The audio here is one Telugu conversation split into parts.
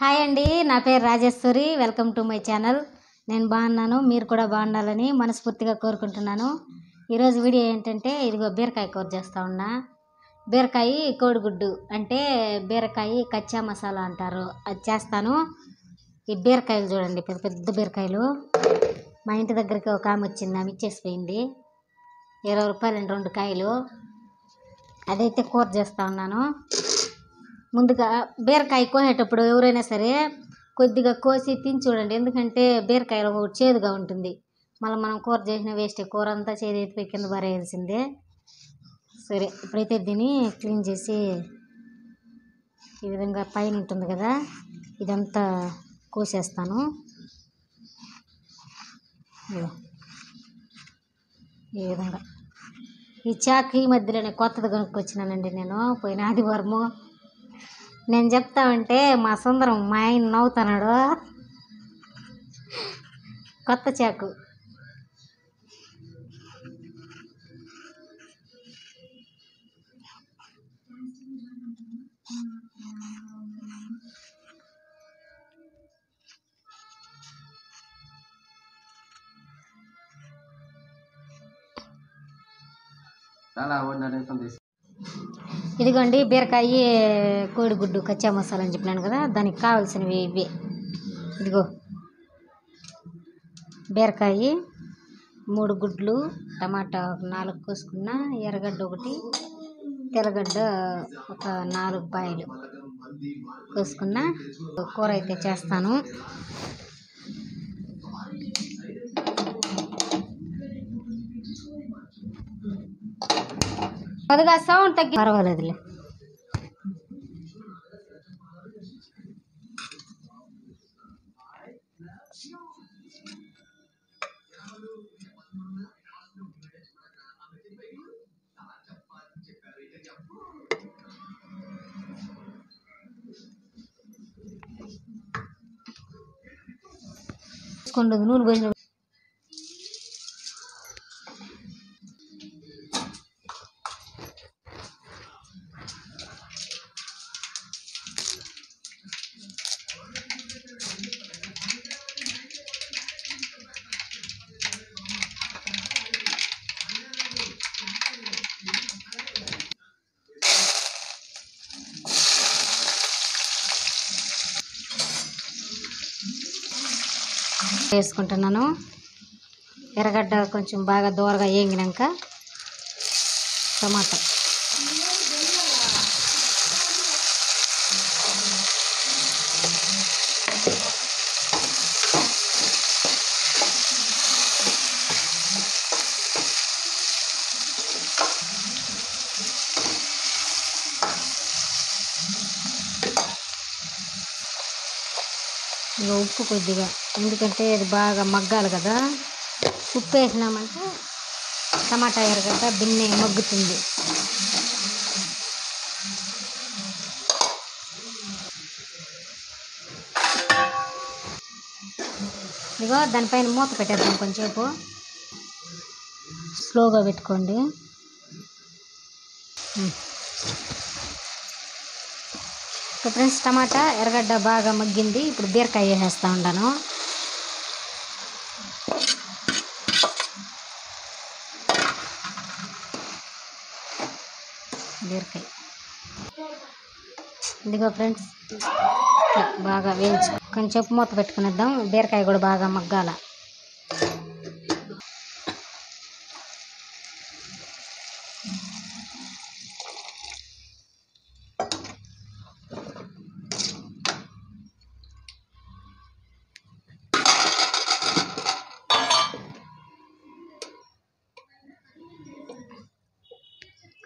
హాయ్ అండి నా పేరు Rajeshwari. Welcome to my channel. నేను బాగున్నాను మీరు కూడా బాగుండాలని మనస్ఫూర్తిగా కోరుకుంటున్నాను. ఈరోజు వీడియో ఏంటంటే ఇదిగో బీరకాయ కూర చేస్తా ఉన్నా. బీరకాయ కోడిగుడ్డు అంటే బీరకాయ కచ్చా మసాలా అంటారు. అది చేస్తాను. ఈ బీరకాయలు చూడండి పెద్ద పెద్ద బీరకాయలు. మా ఇంటి దగ్గరికి ఒక ఆమె వచ్చింది ఆమె ఇచ్చేసిపోయింది. ఇరవై రూపాయలు రెండు కాయలు. అదైతే కూర చేస్తా ఉన్నాను. ముందుగా బీరకాయ కోసేటప్పుడు ఎవరైనా సరే కొద్దిగా కోసి తిని చూడండి. ఎందుకంటే బీరకాయలో ఒకటి చేదుగా ఉంటుంది. మళ్ళీ మనం కూర చేసిన వేస్ట్ కూర అంతా చేదు ఎత్తిపోయి కింద పారేయాల్సిందే. సరే ఇప్పుడైతే దీన్ని క్లీన్ చేసి ఈ విధంగా పైన ఉంటుంది కదా ఇదంతా కోసేస్తాను. ఈ విధంగా. ఈ చాకు ఈ మధ్యలోనే కొత్తది కొనుక్కొచ్చినానండి నేను పోయిన ఆదివారము. నేను చెప్తా ఉంటే మా సుందరం మా ఆయన నవ్వుతున్నాడు. కొత్త చాకు. చాలా ఇదిగోండి బీరకాయ కోడిగుడ్డు కచ్చా మసాలా అని చెప్పినాను కదా దానికి కావాల్సినవి ఇవి ఇదిగో. బీరకాయ మూడు గుడ్లు టమాటా ఒక నాలుగు కోసుకున్న ఎర్రగడ్డ ఒకటి తెల్లగడ్డ ఒక నాలుగు పాయలు కోసుకున్న కూర అయితే చేస్తాను. కొద్దిగా సౌండ్ తగ్గి పర్వాలేదులే తీసుకుంటుంది నూనె పోసిన వేసుకుంటున్నాను. ఎర్రగడ్డ కొంచెం బాగా దూరగా వేగినాక టమాటా. ఇక ఉప్పు కొద్దిగా. ఎందుకంటే ఇది బాగా మగ్గాలి కదా. ఉప్పు వేసినామంటే టమాటా ఎర్రగడ్డ బిన్నె మగ్గుతుంది. ఇదిగో దానిపైన మూత పెట్టేద్దాం కొంచెంసేపు. స్లోగా పెట్టుకోండి. సో ఫ్రెండ్స్ టమాటా ఎర్రగడ్డ బాగా మగ్గింది. ఇప్పుడు బీరకాయ వేసేస్తూ ఉంటాను. బీరకాయ. ఇదిగో ఫ్రెండ్స్ బాగా వేయించు కొంచెం మూత పెట్టుకునిద్దాం. బీరకాయ కూడా బాగా మగ్గాల.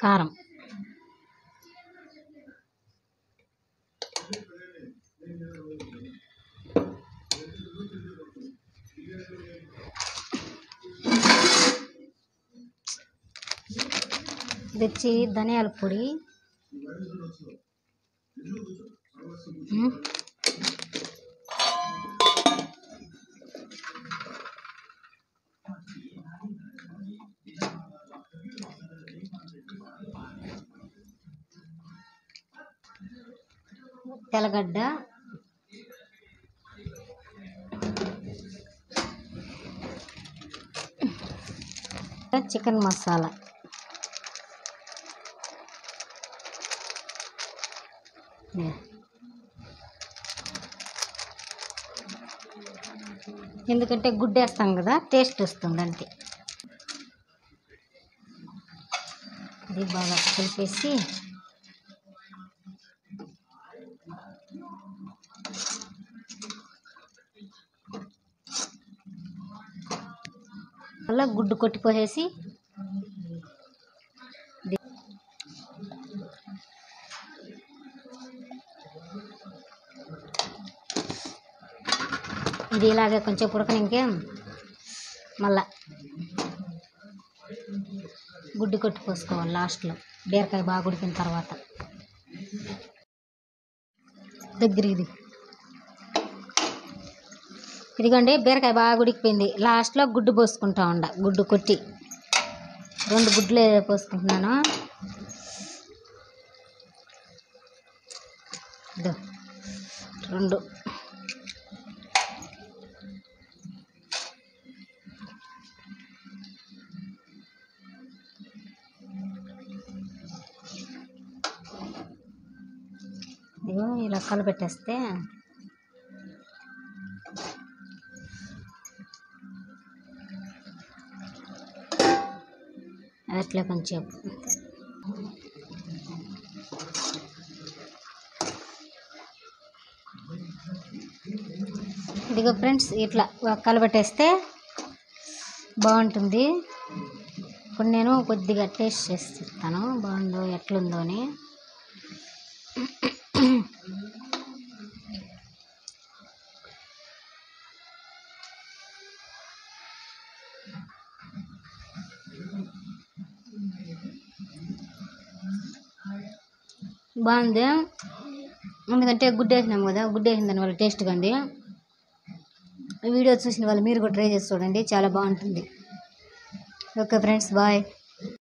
కారం. తెచ్చి ధనియాల పొడి. తెల్లగడ్డ. చికెన్ మసాలా. ఎందుకంటే గుడ్డేస్తాం కదా టేస్ట్ వస్తుంది అంతే. ఇది బాగా కలిపేసి అలా గుడ్డు కొట్టిపోసేసి ఇది ఇలాగే కొంచెం ఉడకని ఇంకేం మళ్ళా గుడ్డు కొట్టి పోసుకోవాలి లాస్ట్లో. బీరకాయ బాగా ఉడికిన తర్వాత. దగ్గర ఇది. ఇదిగోండి బీరకాయ బాగా ఉడికిపోయింది. లాస్ట్లో గుడ్డు పోసుకుంటా ఉండ. గుడ్డు కొట్టి. రెండు గుడ్లు పోసుకుంటున్నాను. ఇదో రెండు. ఇదిగో ఇలా కలపెట్టేస్తే అట్లా కొంచెం. ఇదిగో ఫ్రెండ్స్ ఇట్లా కలబెట్టేస్తే బాగుంటుంది. ఇప్పుడు నేను కొద్దిగా టేస్ట్ చేసి చెప్తాను బాగుందో ఎట్లుందో అని. బాగుంది. ఎందుకంటే గుడ్డు వేసినాం కదా గుడ్డు వేసిన దాని వల్ల టేస్ట్గా ఉంది వీడియో చూసిన వాళ్ళు మీరు కూడా ట్రై చేసి చూడండి చాలా బాగుంటుంది. Okay friends bye.